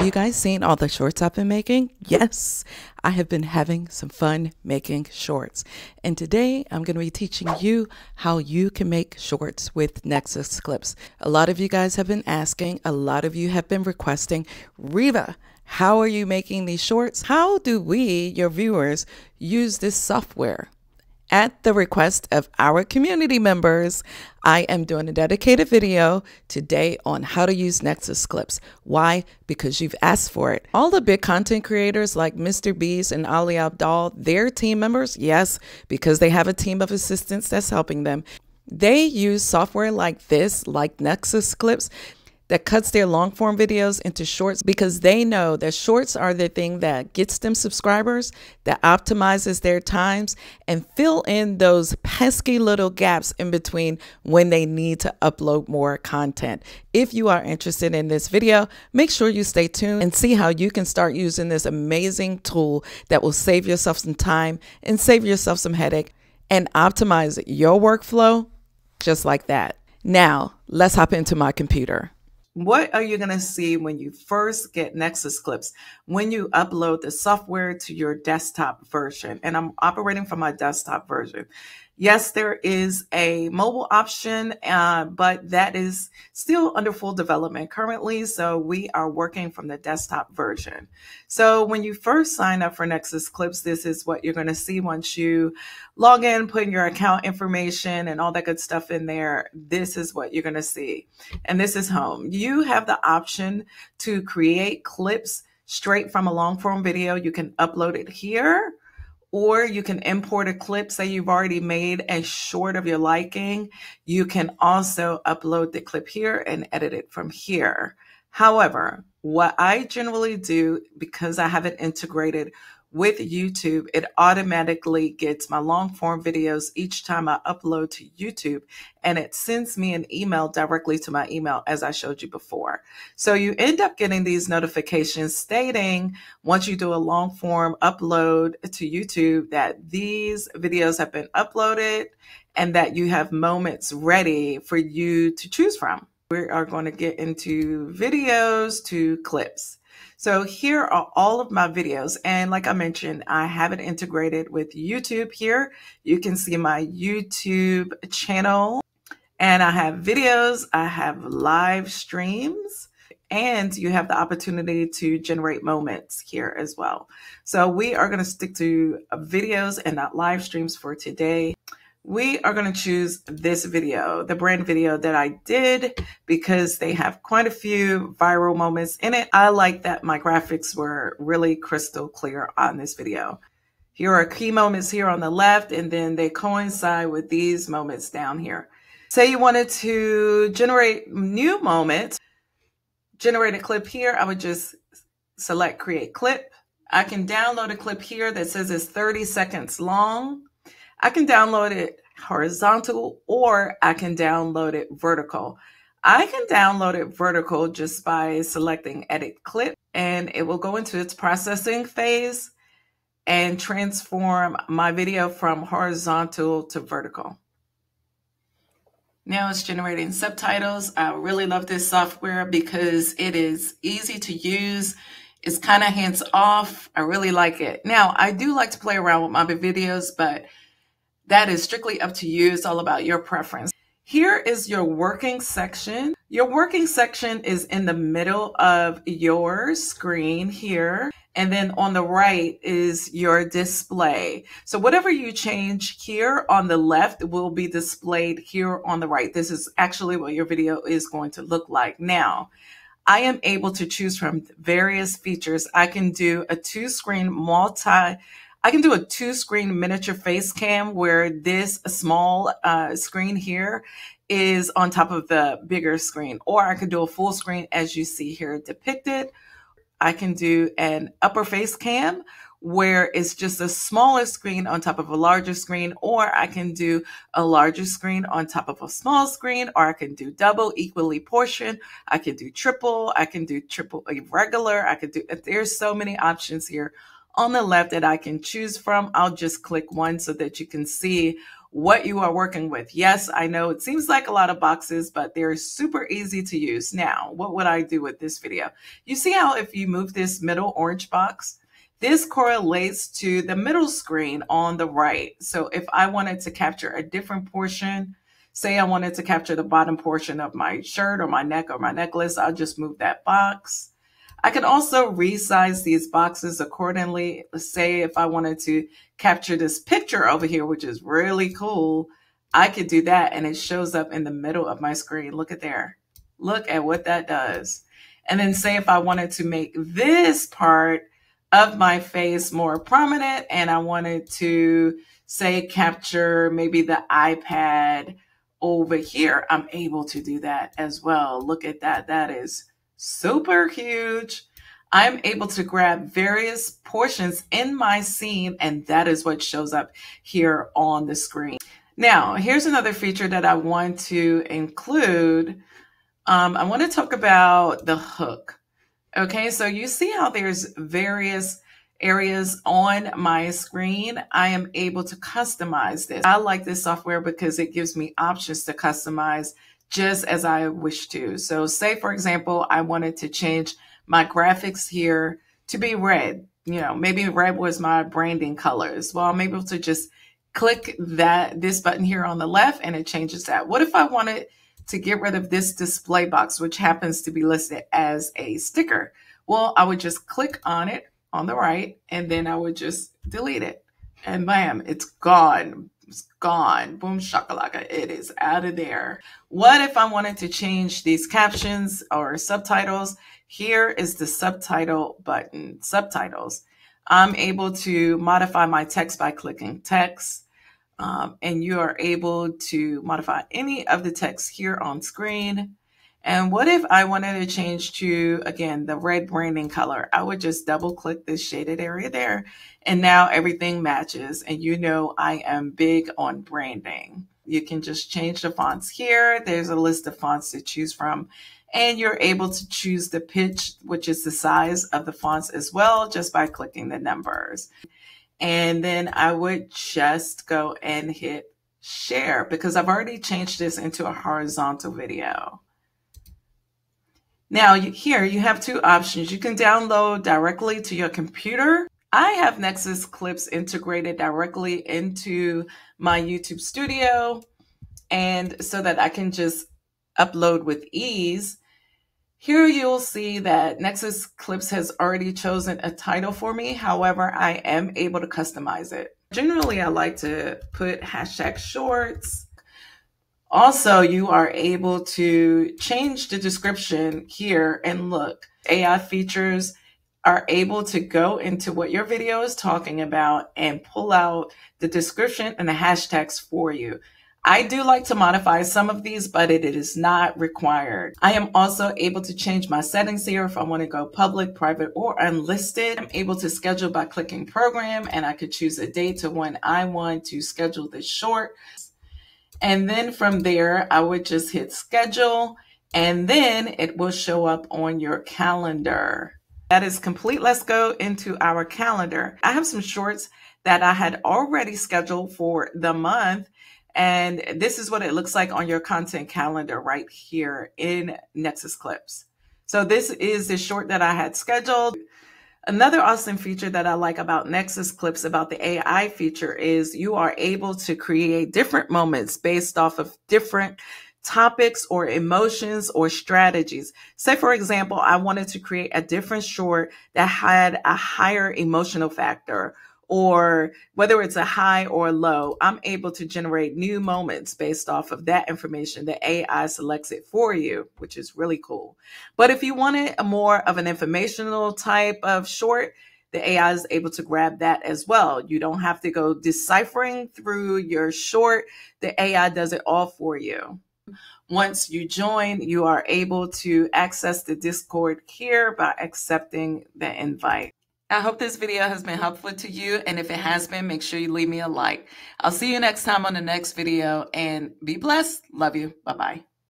Have you guys seen all the shorts I've been making? Yes, I have been having some fun making shorts. And today I'm going to be teaching you how you can make shorts with Nexus Clips. A lot of you guys have been asking, a lot of you have been requesting, Riva, how are you making these shorts? How do we, your viewers, use this software? At the request of our community members, I am doing a dedicated video today on how to use Nexus Clips. Why? Because you've asked for it. All the big content creators like Mr. Beast and Ali Abdaal, their team members, yes, because they have a team of assistants that's helping them. They use software like this, like Nexus Clips, that cuts their long form videos into shorts because they know that shorts are the thing that gets them subscribers, that optimizes their times, and fill in those pesky little gaps in between when they need to upload more content. If you are interested in this video, make sure you stay tuned and see how you can start using this amazing tool that will save yourself some time and save yourself some headache and optimize your workflow just like that. Now, let's hop into my computer. What are you going to see when you first get Nexus Clips? When you upload the software to your desktop version, and I'm operating from my desktop version. Yes, there is a mobile option, uh, but that is still under full development currently. So we are working from the desktop version. So when you first sign up for Nexus Clips, this is what you're going to see once you log in, put in your account information and all that good stuff in there. This is what you're going to see. And this is home. You have the option to create clips straight from a long form video. You can upload it here or you can import a clip say you've already made a short of your liking. You can also upload the clip here and edit it from here. However what i generally do because i have it integrated with YouTube, it automatically gets my long form videos each time I upload to YouTube and it sends me an email directly to my email as I showed you before. So you end up getting these notifications stating once you do a long form upload to YouTube that these videos have been uploaded and that you have moments ready for you to choose from. We are going to get into videos to clips. So here are all of my videos. And like I mentioned, I have it integrated with YouTube here. You can see my YouTube channel and I have videos, I have live streams, and you have the opportunity to generate moments here as well. So we are going to stick to videos and not live streams for today we are going to choose this video, the brand video that I did, because they have quite a few viral moments in it. I like that my graphics were really crystal clear on this video. Here are key moments here on the left, and then they coincide with these moments down here. Say you wanted to generate new moments, generate a clip here, I would just select create clip. I can download a clip here that says it's 30 seconds long. I can download it horizontal or I can download it vertical. I can download it vertical just by selecting edit clip and it will go into its processing phase and transform my video from horizontal to vertical. Now it's generating subtitles. I really love this software because it is easy to use. It's kind of hands off. I really like it. Now, I do like to play around with my videos, but that is strictly up to you. It's all about your preference. Here is your working section. Your working section is in the middle of your screen here. And then on the right is your display. So whatever you change here on the left will be displayed here on the right. This is actually what your video is going to look like. Now, I am able to choose from various features. I can do a two screen multi I can do a two screen miniature face cam where this small uh, screen here is on top of the bigger screen, or I could do a full screen as you see here depicted. I can do an upper face cam where it's just a smaller screen on top of a larger screen, or I can do a larger screen on top of a small screen, or I can do double equally portion. I can do triple. I can do triple irregular. I could do, there's so many options here on the left that I can choose from. I'll just click one so that you can see what you are working with. Yes, I know it seems like a lot of boxes, but they're super easy to use. Now, what would I do with this video? You see how if you move this middle orange box, this correlates to the middle screen on the right. So if I wanted to capture a different portion, say I wanted to capture the bottom portion of my shirt or my neck or my necklace, I'll just move that box. I can also resize these boxes accordingly. Say if I wanted to capture this picture over here, which is really cool, I could do that and it shows up in the middle of my screen. Look at there. Look at what that does. And then say if I wanted to make this part of my face more prominent and I wanted to say capture maybe the iPad over here, I'm able to do that as well. Look at that. That is super huge. I'm able to grab various portions in my scene, and that is what shows up here on the screen. Now, here's another feature that I want to include. Um, I want to talk about the hook. Okay, so you see how there's various areas on my screen, I am able to customize this. I like this software because it gives me options to customize just as I wish to. So say, for example, I wanted to change my graphics here to be red. You know, maybe red was my branding colors. Well, I'm able to just click that this button here on the left and it changes that. What if I wanted to get rid of this display box, which happens to be listed as a sticker? Well, I would just click on it on the right, and then I would just delete it. And bam, it's gone. It's gone. Boom shakalaka. It is out of there. What if I wanted to change these captions or subtitles? Here is the subtitle button, subtitles. I'm able to modify my text by clicking text. Um, and you are able to modify any of the text here on screen. And what if I wanted to change to, again, the red branding color? I would just double click this shaded area there. And now everything matches. And you know, I am big on branding. You can just change the fonts here. There's a list of fonts to choose from. And you're able to choose the pitch, which is the size of the fonts as well, just by clicking the numbers. And then I would just go and hit share because I've already changed this into a horizontal video. Now here you have two options. You can download directly to your computer. I have Nexus Clips integrated directly into my YouTube studio and so that I can just upload with ease. Here you'll see that Nexus Clips has already chosen a title for me. However, I am able to customize it. Generally, I like to put hashtag shorts also, you are able to change the description here and look. AI features are able to go into what your video is talking about and pull out the description and the hashtags for you. I do like to modify some of these, but it is not required. I am also able to change my settings here if I want to go public, private, or unlisted. I'm able to schedule by clicking program and I could choose a date to when I want to schedule this short. And then from there, I would just hit schedule and then it will show up on your calendar. That is complete. Let's go into our calendar. I have some shorts that I had already scheduled for the month. And this is what it looks like on your content calendar right here in Nexus Clips. So this is the short that I had scheduled. Another awesome feature that I like about Nexus Clips about the AI feature is you are able to create different moments based off of different topics or emotions or strategies. Say, for example, I wanted to create a different short that had a higher emotional factor or whether it's a high or low, I'm able to generate new moments based off of that information. The AI selects it for you, which is really cool. But if you wanted a more of an informational type of short, the AI is able to grab that as well. You don't have to go deciphering through your short. The AI does it all for you. Once you join, you are able to access the Discord here by accepting the invite. I hope this video has been helpful to you. And if it has been, make sure you leave me a like. I'll see you next time on the next video and be blessed. Love you. Bye bye.